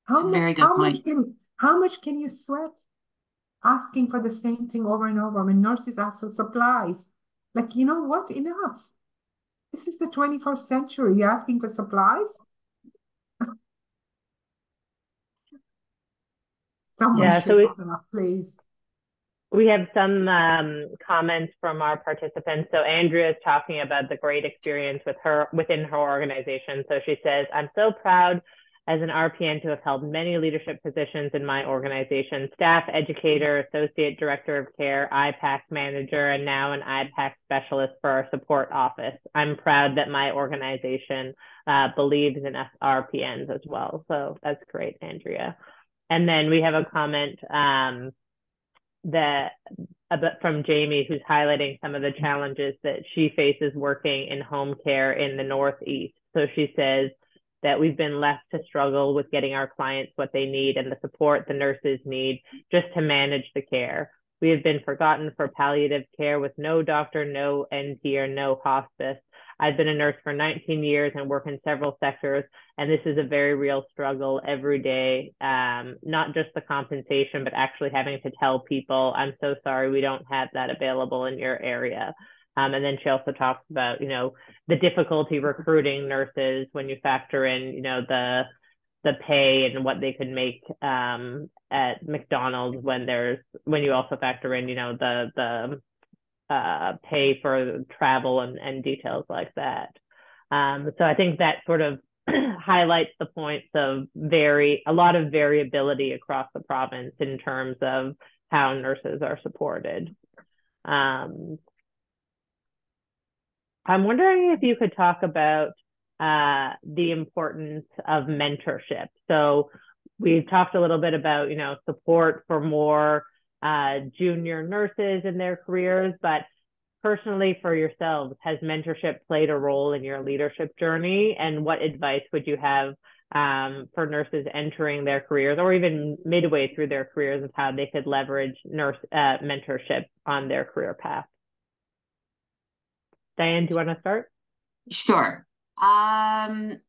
How That's much, very good how point. Much can, how much can you sweat asking for the same thing over and over when nurses ask for supplies? Like, you know what? Enough. This is the 21st century. You're asking for supplies? (laughs) Someone yeah, so we, please we have some um, comments from our participants. So Andrea is talking about the great experience with her within her organization. So she says, "I'm so proud." As an RPN, to have held many leadership positions in my organization, staff educator, associate director of care, IPAC manager, and now an IPAC specialist for our support office. I'm proud that my organization uh, believes in RPNs as well. So that's great, Andrea. And then we have a comment um, that uh, about from Jamie, who's highlighting some of the challenges that she faces working in home care in the Northeast. So she says that we've been left to struggle with getting our clients what they need and the support the nurses need just to manage the care. We have been forgotten for palliative care with no doctor, no NP, or no hospice. I've been a nurse for 19 years and work in several sectors, and this is a very real struggle every day. Um, not just the compensation, but actually having to tell people, "I'm so sorry, we don't have that available in your area." Um, and then she also talks about, you know, the difficulty recruiting nurses when you factor in, you know, the the pay and what they could make um, at McDonald's when there's when you also factor in, you know, the the uh, pay for travel and, and details like that. Um, so I think that sort of (clears throat) highlights the points of very a lot of variability across the province in terms of how nurses are supported. Um, I'm wondering if you could talk about uh, the importance of mentorship. So we've talked a little bit about you know support for more uh, junior nurses in their careers, but personally for yourselves, has mentorship played a role in your leadership journey? And what advice would you have um, for nurses entering their careers or even midway through their careers of how they could leverage nurse uh, mentorship on their career path. Dianne, do you want to start? Sure. Um,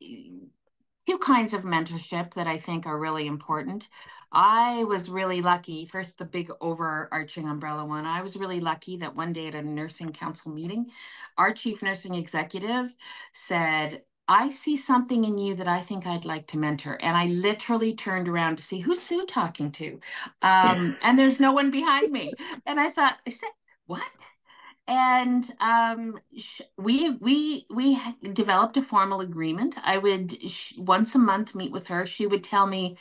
two kinds of mentorship that I think are really important. I was really lucky. First, the big overarching umbrella one. I was really lucky that one day at a nursing council meeting, our chief nursing executive said, I see something in you that I think I'd like to mentor. And I literally turned around to see who's Sue talking to. Um, and there's no one behind me. And I thought, I said, what? and um, we we we developed a formal agreement. I would once a month meet with her. She would tell me.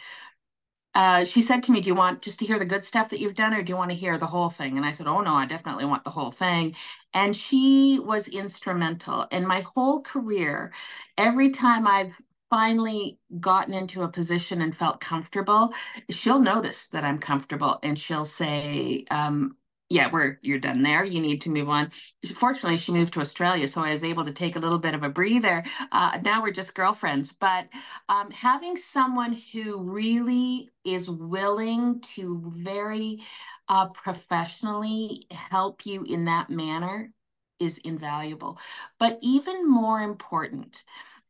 Uh, she said to me, "Do you want just to hear the good stuff that you've done, or do you want to hear the whole thing?" And I said, "Oh no, I definitely want the whole thing." And she was instrumental in my whole career. Every time I've finally gotten into a position and felt comfortable, she'll notice that I'm comfortable and she'll say, um, yeah, we're you're done there. You need to move on. Fortunately, she moved to Australia, so I was able to take a little bit of a breather. Uh, now we're just girlfriends. But um, having someone who really is willing to very uh, professionally help you in that manner is invaluable. But even more important,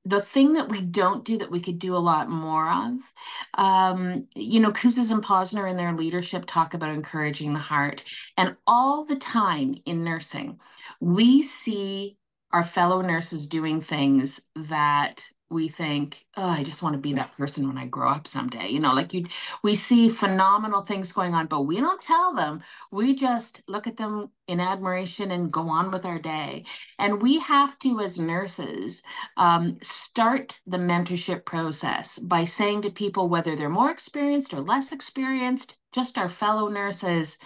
the thing that we don't do that we could do a lot more of, um, you know, Kouzes and Posner in their leadership talk about encouraging the heart. And all the time in nursing, we see our fellow nurses doing things that we think, oh, I just want to be that person when I grow up someday. You know, like you, we see phenomenal things going on, but we don't tell them. We just look at them in admiration and go on with our day. And we have to, as nurses, um, start the mentorship process by saying to people, whether they're more experienced or less experienced, just our fellow nurses,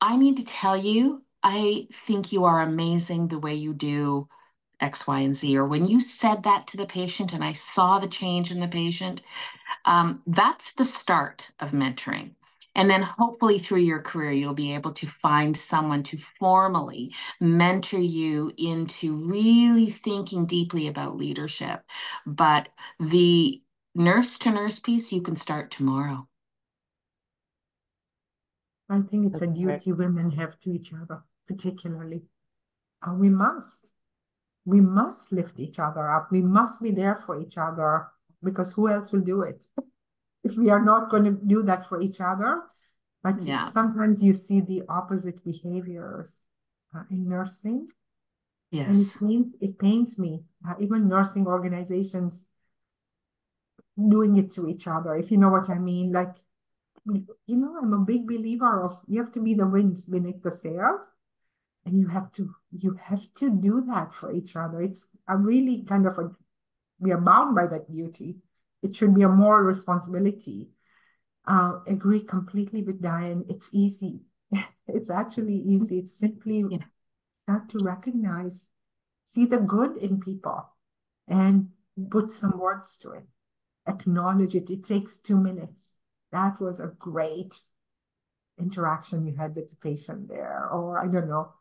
I need to tell you, I think you are amazing the way you do X, Y, and Z. Or when you said that to the patient and I saw the change in the patient, um, that's the start of mentoring. And then hopefully through your career, you'll be able to find someone to formally mentor you into really thinking deeply about leadership. But the nurse to nurse piece, you can start tomorrow. I think it's a duty women have to each other, particularly. Uh, we must we must lift each other up. We must be there for each other because who else will do it? if we are not going to do that for each other. But yeah. sometimes you see the opposite behaviors uh, in nursing. Yes. And it, pains, it pains me. Uh, even nursing organizations doing it to each other, if you know what I mean. Like, you know, I'm a big believer of you have to be the wind beneath the sails and you have to you have to do that for each other. It's a really kind of a we are bound by that duty. It should be a moral responsibility. Uh, agree completely with dianne. It's easy. (laughs) It's actually easy. It's simply yeah. start to recognize see the good in people and put some words to it. Acknowledge it. It takes two minutes. That was a great interaction you had with the patient there. Or i don't know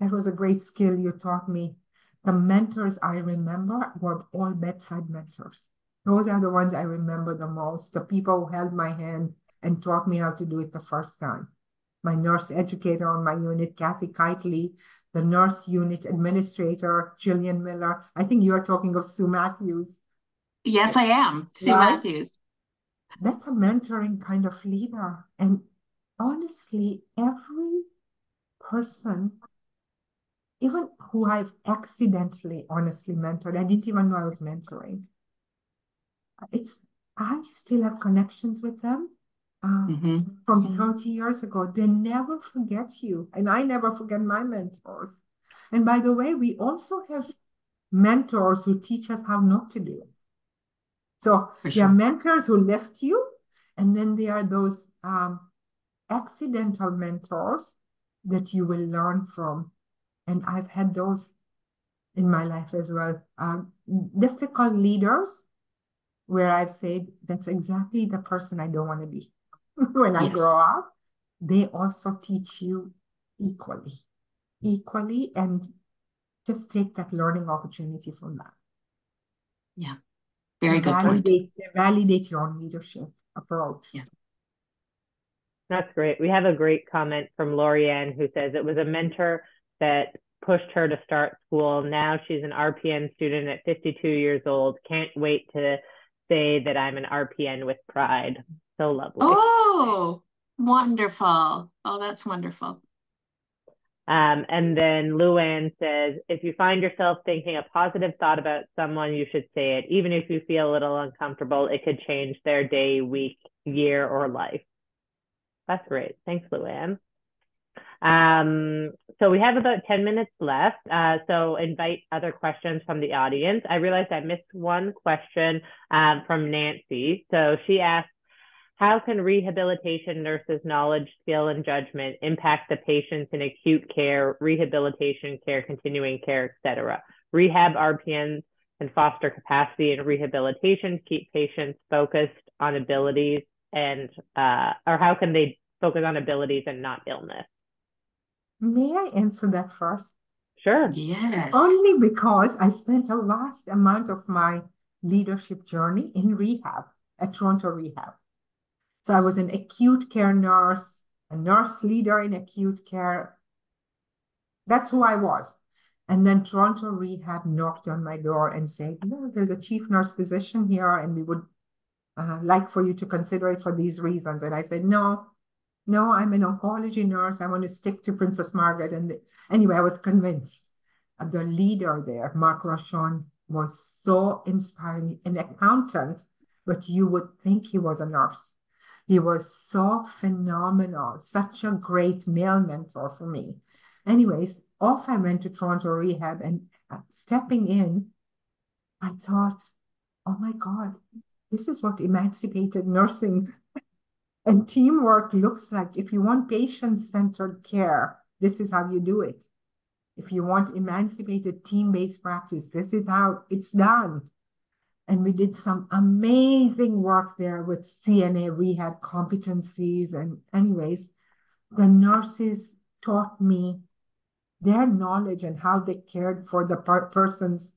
that was a great skill you taught me. The mentors I remember were all bedside mentors. Those are the ones I remember the most. The people who held my hand and taught me how to do it the first time. My nurse educator on my unit, Kathy Kitely, the nurse unit administrator, Jillian Miller. I think you're talking of Sue Matthews. Yes, I am. Sue right? Matthews. That's a mentoring kind of leader. And honestly, every person even who I've accidentally, honestly mentored, I didn't even know I was mentoring. It's I still have connections with them uh, mm-hmm. from mm-hmm. 30 years ago. They never forget you, and I never forget my mentors. And by the way, we also have mentors who teach us how not to do it. So For there are mentors who left you, and then there are those um, accidental mentors that you will learn from and I've had those in my life as well. Um, difficult leaders where I've said that's exactly the person I don't want to be (laughs) when I yes. grow up. They also teach you equally, equally, and just take that learning opportunity from that. Yeah. Very good point. validate, validate your own leadership approach. Yeah. That's great. We have a great comment from Lorianne who says it was a mentor that pushed her to start school. Now she's an RPN student at 52 years old. Can't wait to say that I'm an RPN with pride. So lovely. Oh, wonderful. Oh, that's wonderful. Um, and then Luann says, if you find yourself thinking a positive thought about someone, you should say it. Even if you feel a little uncomfortable, it could change their day, week, year, or life. That's great. Thanks, Luann. Um, so we have about 10 minutes left. Uh, so invite other questions from the audience. I realized I missed one question um, from Nancy. So she asked, how can rehabilitation nurses' knowledge, skill, and judgment impact the patients in acute care, rehabilitation care, continuing care, et cetera? Rehab RPNs and foster capacity and rehabilitation keep patients focused on abilities and, uh, or how can they focus on abilities and not illness? May I answer that first? Sure. Yes. Only because I spent a vast amount of my leadership journey in rehab at Toronto Rehab. So I was an acute care nurse, a nurse leader in acute care. That's who I was. And then Toronto Rehab knocked on my door and said, No, there's a chief nurse position here, and we would uh, like for you to consider it for these reasons. And I said, No, no, I'm an oncology nurse. I want to stick to Princess Margaret. And anyway, I was convinced. The leader there, Mark Rochon, was so inspiring, an accountant, but you would think he was a nurse. He was so phenomenal, such a great male mentor for me. Anyways, off I went to Toronto Rehab and uh, stepping in, I thought, oh my God, this is what emancipated nursing and teamwork looks like. If you want patient centered care, this is how you do it. If you want emancipated team based practice, this is how it's done. And we did some amazing work there with CNA rehab competencies. And, anyways, the nurses taught me their knowledge and how they cared for the per- person's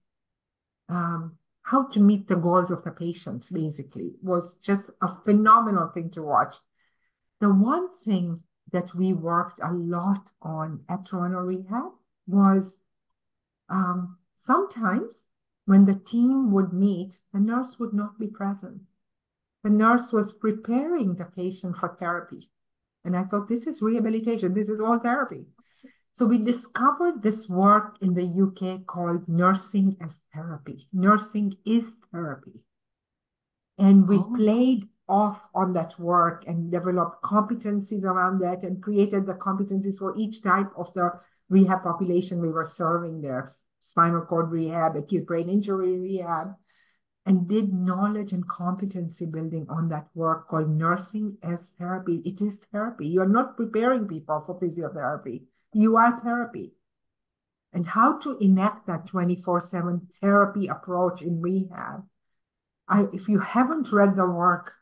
um, how to meet the goals of the patient basically was just a phenomenal thing to watch. The one thing that we worked a lot on at toronto rehab was um, sometimes when the team would meet the nurse would not be present. The nurse was preparing the patient for therapy. And i thought this is rehabilitation. This is all therapy so we discovered this work in the UK called nursing as therapy. Nursing is therapy. And we oh. played off on that work and developed competencies around that and created the competencies for each type of the rehab population we were serving there spinal cord rehab, acute brain injury rehab, and did knowledge and competency building on that work called nursing as therapy. It is therapy. You are not preparing people for physiotherapy you are therapy. And how to enact that 24 7 therapy approach in rehab. I, if you haven't read the work,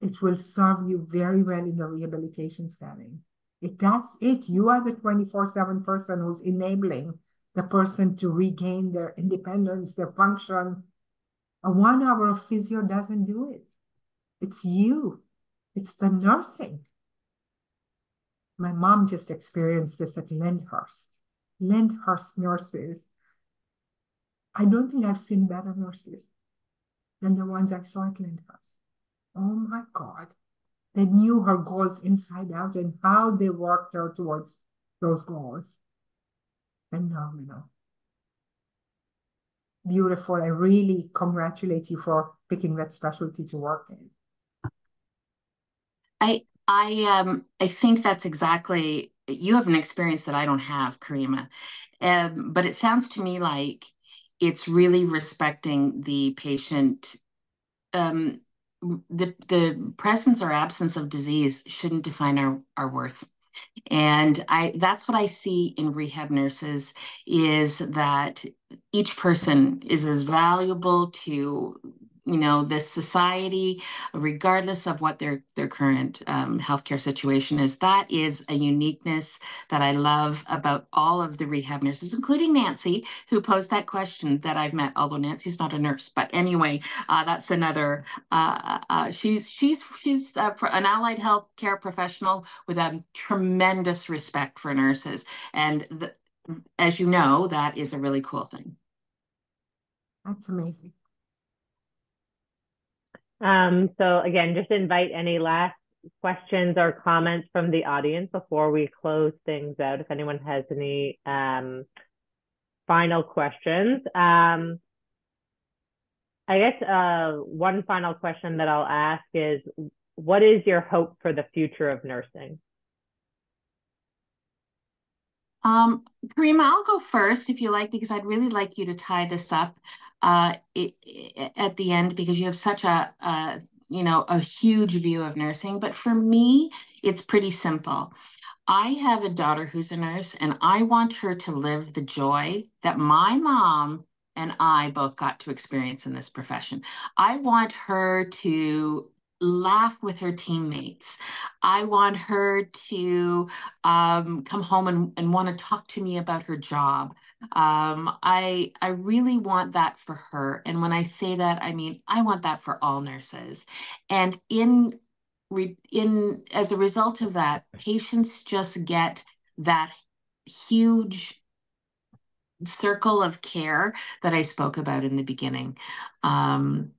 it will serve you very well in the rehabilitation setting. If that's it, you are the 24 7 person who's enabling the person to regain their independence, their function. A one hour of physio doesn't do it. It's you, it's the nursing. My mom just experienced this at Lyndhurst. Lyndhurst nurses. I don't think I've seen better nurses than the ones I saw at Lyndhurst. Oh my God. They knew her goals inside out and how they worked her towards those goals. Phenomenal. Beautiful. I really congratulate you for picking that specialty to work in. I I um I think that's exactly you have an experience that I don't have, Karima. Um, but it sounds to me like it's really respecting the patient. Um, the the presence or absence of disease shouldn't define our, our worth. And I that's what I see in rehab nurses is that each person is as valuable to you know this society regardless of what their their current um, healthcare situation is that is a uniqueness that i love about all of the rehab nurses including nancy who posed that question that i've met although nancy's not a nurse but anyway uh, that's another uh, uh, she's she's she's uh, an allied health care professional with a tremendous respect for nurses and as you know that is a really cool thing. That's amazing um, so again, just invite any last questions or comments from the audience before we close things out. If anyone has any um, final questions. Um, I guess uh, one final question that I'll ask is, what is your hope for the future of nursing? Um, Karima, I'll go first if you like, because I'd really like you to tie this up uh, it, it, at the end because you have such a, a you know a huge view of nursing. But for me, it's pretty simple. I have a daughter who's a nurse, and I want her to live the joy that my mom and I both got to experience in this profession. I want her to laugh with her teammates. I want her to um, come home and, and want to talk to me about her job. Um, I I really want that for her. And when I say that, I mean I want that for all nurses. And in in as a result of that, patients just get that huge circle of care that I spoke about in the beginning. Um,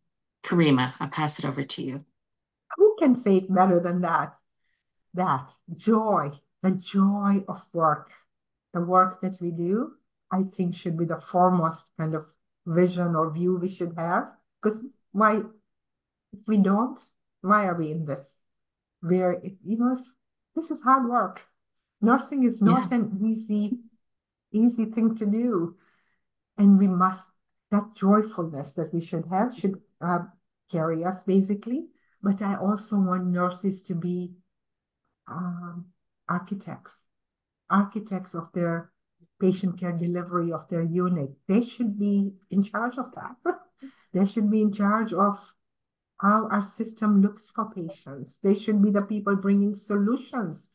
Karima, I'll pass it over to you who can say it better than that? That joy, the joy of work, the work that we do, I think should be the foremost kind of vision or view we should have. Because why, if we don't, why are we in this? Where, it, you know, this is hard work. Nursing is not yeah. an easy, easy thing to do. And we must, that joyfulness that we should have should uh, carry us basically but I also want nurses to be um, architects, architects of their patient care delivery of their unit. They should be in charge of that. (laughs) they should be in charge of how our system looks for patients. They should be the people bringing solutions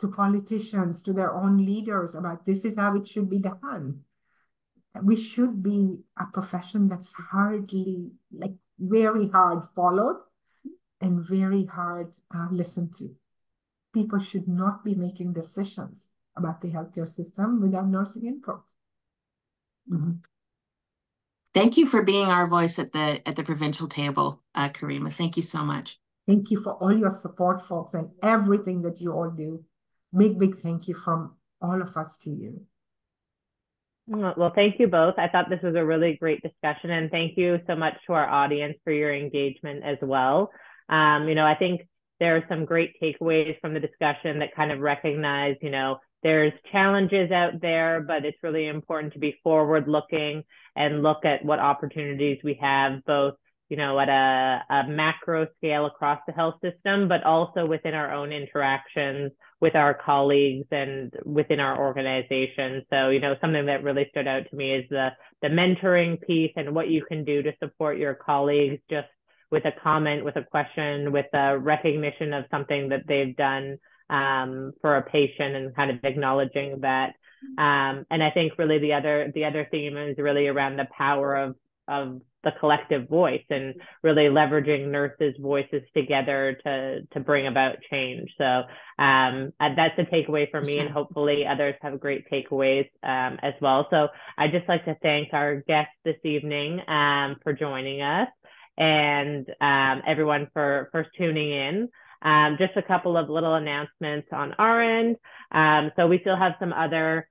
to politicians, to their own leaders about this is how it should be done. We should be a profession that's hardly, like very hard followed, and very hard uh, listened to. People should not be making decisions about the healthcare system without nursing input. Mm-hmm. Thank you for being our voice at the at the provincial table, uh, Karima. Thank you so much. Thank you for all your support, folks, and everything that you all do. Big, big thank you from all of us to you. Well, thank you both. I thought this was a really great discussion, and thank you so much to our audience for your engagement as well. Um, you know, I think there are some great takeaways from the discussion that kind of recognize, you know, there's challenges out there, but it's really important to be forward looking and look at what opportunities we have both you know, at a, a macro scale across the health system, but also within our own interactions with our colleagues and within our organization. So, you know, something that really stood out to me is the the mentoring piece and what you can do to support your colleagues just with a comment, with a question, with a recognition of something that they've done um, for a patient and kind of acknowledging that. Um, and I think really the other the other theme is really around the power of of the collective voice and really leveraging nurses' voices together to to bring about change. So um, that's a takeaway for me, and hopefully others have great takeaways um, as well. So I'd just like to thank our guests this evening um, for joining us and um, everyone for, for tuning in. Um, just a couple of little announcements on our end. Um, so we still have some other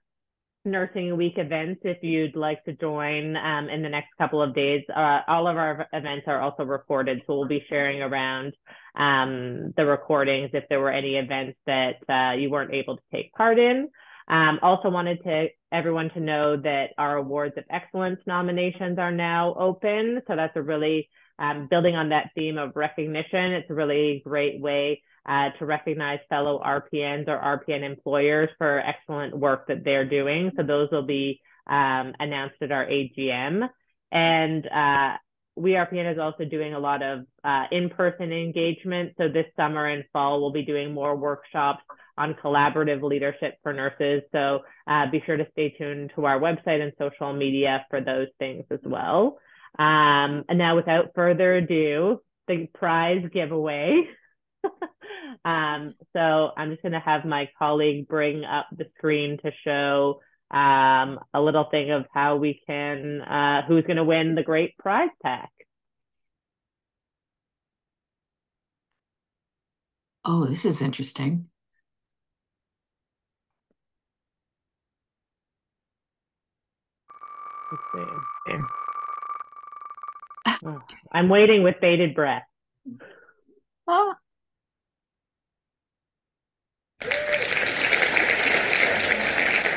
Nursing Week events if you'd like to join um, in the next couple of days. Uh, all of our events are also recorded, so we'll be sharing around um, the recordings if there were any events that uh, you weren't able to take part in. Um, also wanted to everyone to know that our Awards of Excellence nominations are now open. So that's a really um, building on that theme of recognition, it's a really great way uh, to recognize fellow RPNs or RPN employers for excellent work that they're doing. So those will be um, announced at our AGM. And uh, WeRPN is also doing a lot of uh, in-person engagement. So this summer and fall, we'll be doing more workshops on collaborative leadership for nurses. So uh, be sure to stay tuned to our website and social media for those things as well. Um, and now, without further ado, the prize giveaway. (laughs) um, so I'm just going to have my colleague bring up the screen to show um, a little thing of how we can, uh, who's going to win the great prize pack. Oh, this is interesting. Oh, I'm waiting with bated breath. Oh.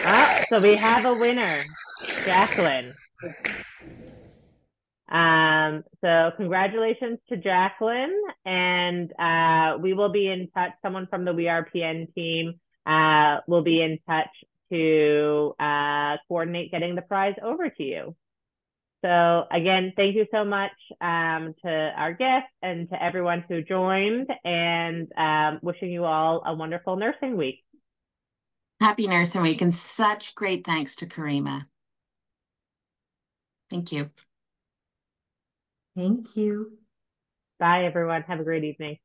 Ah, so we have a winner, Jacqueline. Um, so congratulations to Jacqueline, and uh, we will be in touch. Someone from the WeRPN team uh, will be in touch to uh, coordinate getting the prize over to you. So again, thank you so much um, to our guests and to everyone who joined, and um, wishing you all a wonderful nursing week. Happy Nursing Week and such great thanks to Karima. Thank you. Thank you. Bye, everyone. Have a great evening.